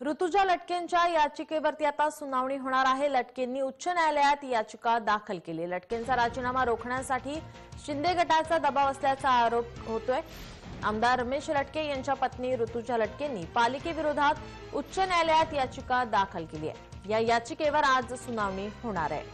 ऋतुजा लटकेंच्या याचिकेवरती आता सुनावणी होणार आहे. लटकेंनी उच्च न्यायालयात याचिका दाखल केली. लटकेंचा राजीनामा रोखण्यासाठी शिंदे गटाचा दबाव असल्याचा आरोप होतोय. आमदार रमेश लटके यांच्या पत्नी ऋतुजा लटकेंनी पालिकेविरोधात उच्च न्यायालयात याचिका दाखल केली आहे. या याचिकेवर आज सुनावणी होणार आहे.